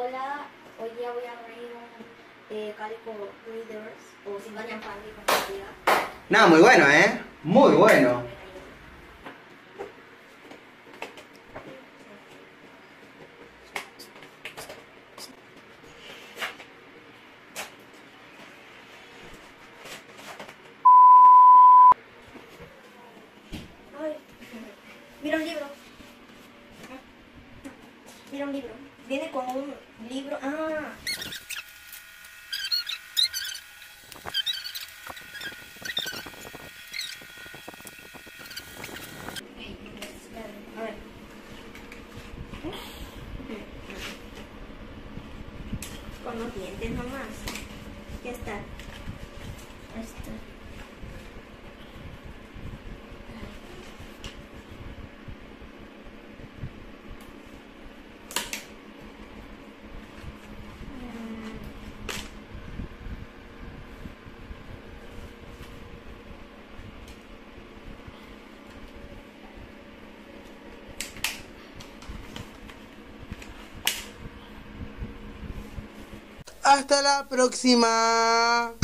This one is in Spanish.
Hola, hoy día voy a abrir un eh, Calico Readers o Family como se diga. No, muy bueno, ¿eh? Muy bueno. Ay, mira un libro. Mira un libro. Viene con un libro. Ah. Con los dientes nomás. Ya está. Ahí está. Hasta la próxima.